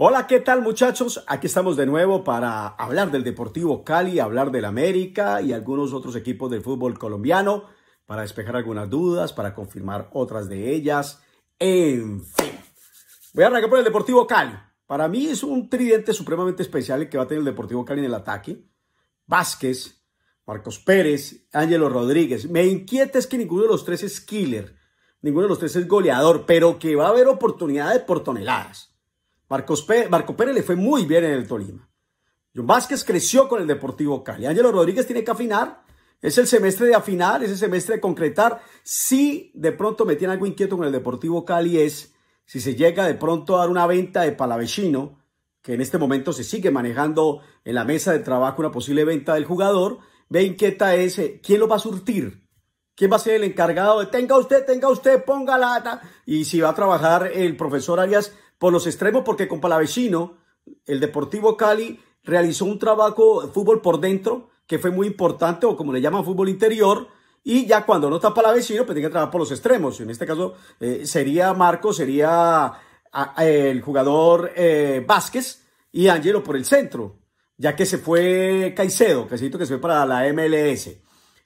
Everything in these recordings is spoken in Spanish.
Hola, ¿qué tal muchachos? Aquí estamos de nuevo para hablar del Deportivo Cali, hablar del América y algunos otros equipos del fútbol colombiano, para despejar algunas dudas, para confirmar otras de ellas, en fin. Voy a arrancar por el Deportivo Cali. Para mí es un tridente supremamente especial el que va a tener el Deportivo Cali en el ataque. Vázquez, Marcos Pérez, Ángelo Rodríguez. Me inquieta es que ninguno de los tres es killer, ninguno de los tres es goleador, pero que va a haber oportunidades por toneladas. Marcos Marco Pérez le fue muy bien en el Tolima. John Vázquez creció con el Deportivo Cali. Ángelo Rodríguez tiene que afinar. Es el semestre de afinar, es el semestre de concretar. Si de pronto me tiene algo inquieto con el Deportivo Cali es si se llega de pronto a dar una venta de Palavecino, que en este momento se sigue manejando en la mesa de trabajo una posible venta del jugador, ve inquieta es quién lo va a surtir. ¿Quién va a ser el encargado de tenga usted, tenga usted, ponga la... Y si va a trabajar el profesor Arias por los extremos, porque con Palavecino, el Deportivo Cali realizó un trabajo de fútbol por dentro, que fue muy importante, o como le llaman fútbol interior, y ya cuando no está Palavecino, pues tiene que trabajar por los extremos. En este caso eh, sería Marco, sería el jugador eh, Vázquez y Ángelo por el centro, ya que se fue Caicedo, Caicedo que se fue para la MLS.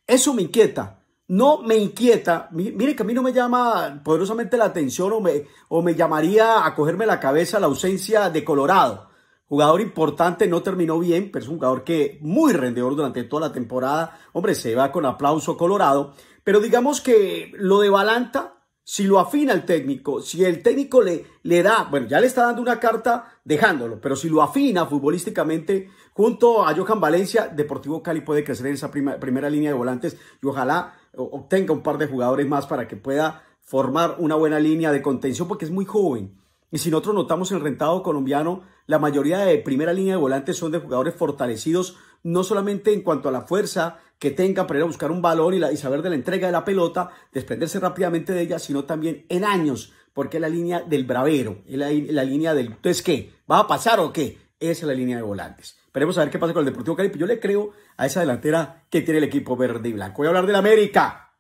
Eso me inquieta no me inquieta, mire que a mí no me llama poderosamente la atención o me, o me llamaría a cogerme la cabeza la ausencia de Colorado. Jugador importante, no terminó bien, pero es un jugador que muy rendedor durante toda la temporada. Hombre, se va con aplauso Colorado. Pero digamos que lo de Balanta, si lo afina el técnico, si el técnico le, le da, bueno, ya le está dando una carta dejándolo, pero si lo afina futbolísticamente junto a Johan Valencia, Deportivo Cali puede crecer en esa primera línea de volantes y ojalá obtenga un par de jugadores más para que pueda formar una buena línea de contención porque es muy joven. Y si nosotros notamos el rentado colombiano, la mayoría de primera línea de volantes son de jugadores fortalecidos, no solamente en cuanto a la fuerza que tengan para ir a buscar un balón y, la, saber de la entrega de la pelota, desprenderse rápidamente de ella, sino también en años, porque es la línea del bravero, es la, línea del, entonces, ¿qué? ¿Va a pasar o qué? Esa es la línea de volantes. Esperemos a ver qué pasa con el Deportivo Cali. Yo le creo a esa delantera que tiene el equipo verde y blanco. Voy a hablar del América.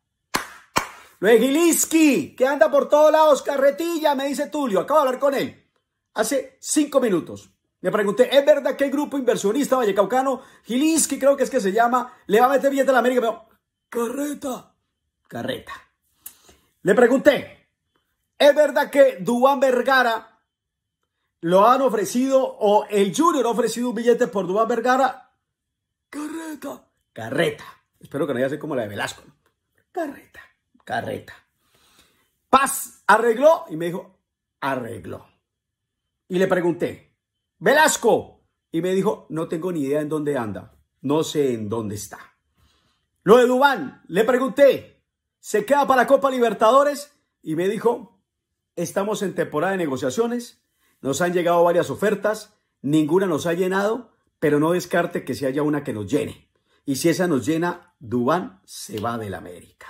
Luis Gilinski, que anda por todos lados, carretilla, me dice Tulio. Acabo de hablar con él hace cinco minutos. Le pregunté, ¿es verdad que el grupo inversionista vallecaucano, Gilinski creo que es que se llama, le va a meter billete a la América? Me dijo, carreta, carreta. Le pregunté, ¿es verdad que Dubán Vergara lo han ofrecido o el Junior ha ofrecido un billete por Dubán Vergara. Carreta. Carreta. Espero que no haya sido como la de Velasco. Carreta. Carreta. Paz arregló y me dijo, arregló. Y le pregunté, Velasco. Y me dijo, no tengo ni idea en dónde anda. No sé en dónde está. Lo de Dubán, le pregunté, ¿se queda para Copa Libertadores? Y me dijo, estamos en temporada de negociaciones nos han llegado varias ofertas, ninguna nos ha llenado, pero no descarte que si haya una que nos llene. Y si esa nos llena, Dubán se va del América.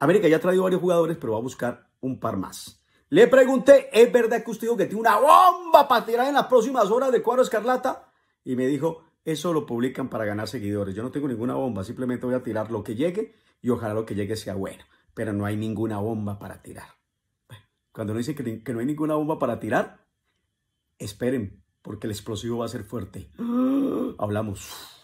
América ya ha traído varios jugadores, pero va a buscar un par más. Le pregunté, ¿es verdad que usted dijo que tiene una bomba para tirar en las próximas horas de cuadro escarlata? Y me dijo, eso lo publican para ganar seguidores. Yo no tengo ninguna bomba, simplemente voy a tirar lo que llegue y ojalá lo que llegue sea bueno. Pero no hay ninguna bomba para tirar. Cuando no dice que, que no hay ninguna bomba para tirar, Esperen, porque el explosivo va a ser fuerte. Hablamos.